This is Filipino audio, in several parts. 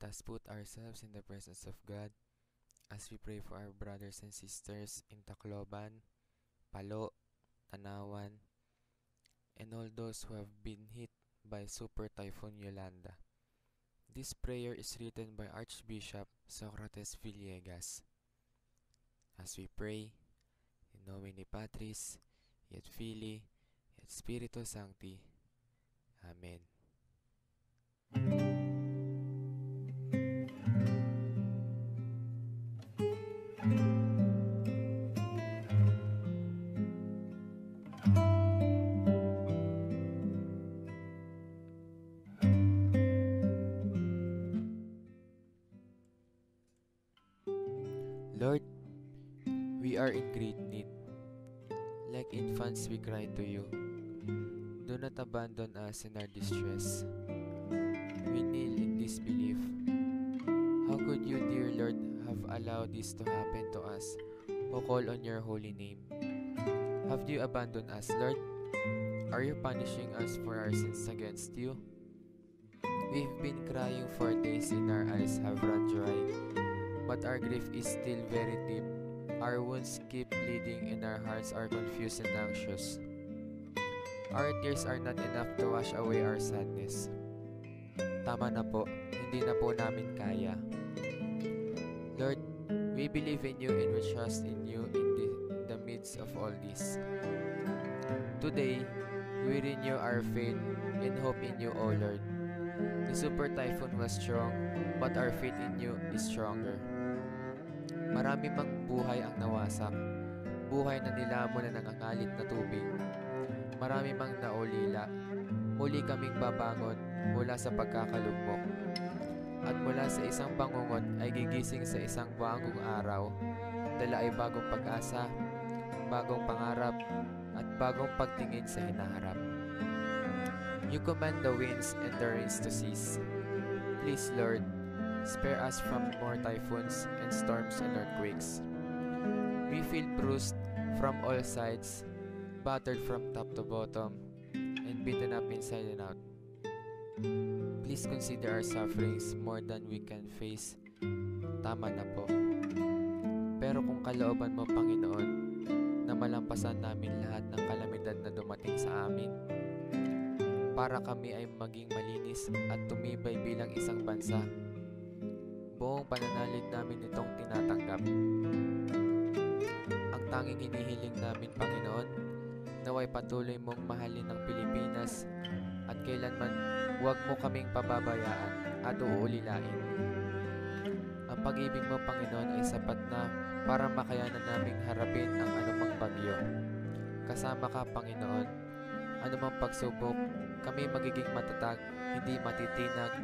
Let us put ourselves in the presence of God as we pray for our brothers and sisters in Tacloban, Palo, Tanawan, and all those who have been hit by Super Typhoon Yolanda. This prayer is written by Archbishop Socrates Villegas. As we pray, in nomine Patris, et Filii, et Spiritus Sancti. Amen. Lord, we are in great need. Like infants, we cry to you. Do not abandon us in our distress. We kneel in disbelief. How could you, dear Lord, have allowed this to happen to us who call on your holy name? Have you abandoned us, Lord? Are you punishing us for our sins against you? We've been crying for days and our eyes have run dry, but our grief is still very deep. Our wounds keep bleeding and our hearts are confused and anxious. Our tears are not enough to wash away our sadness. Tama na po, hindi na po namin kaya. Lord, we believe in you and we trust in you in the, in the midst of all this. Today, we renew our faith and hope in you, O Lord. The super typhoon was strong, but our faith in you is stronger. Marami mang buhay ang nawasak, buhay na nilamon na nangangalit na tubig. Marami mang naulila, muli kaming babangon mula sa pagkakalugmok. At mula sa isang bangungot ay gigising sa isang bagong araw. Dala ay bagong pag-asa, bagong pangarap, at bagong pagtingin sa hinaharap. You command the winds and the rains to cease. Please, Lord, spare us from more typhoons and storms and earthquakes. We feel bruised from all sides, battered from top to bottom, and beaten up inside and out. Please consider our sufferings more than we can face. Tama na po. Pero kung kalooban mo, Panginoon, na malampasan namin lahat ng kalamidad na dumating sa amin, para kami ay maging malinis at tumibay bilang isang bansa. Buong pananalig namin itong tinatanggap. Ang tanging hinihiling namin, Panginoon, naway patuloy mong mahalin ng Pilipinas at kailanman huwag mo kaming pababayaan at uulilain. Ang pag-ibig mo, Panginoon, ay sapat na para makayanan naming harapin ang anumang bagyo. Kasama ka, Panginoon, anumang pagsubok, kami magiging matatag, hindi matitinag,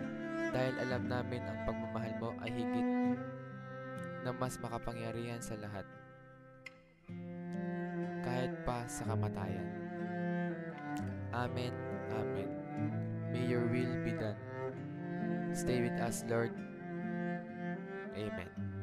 dahil alam namin ang pagmamahal mo ay higit na mas makapangyarihan sa lahat. Kahit pa sa kamatayan. Amen. Amen. May your will be done. Stay with us, Lord. Amen.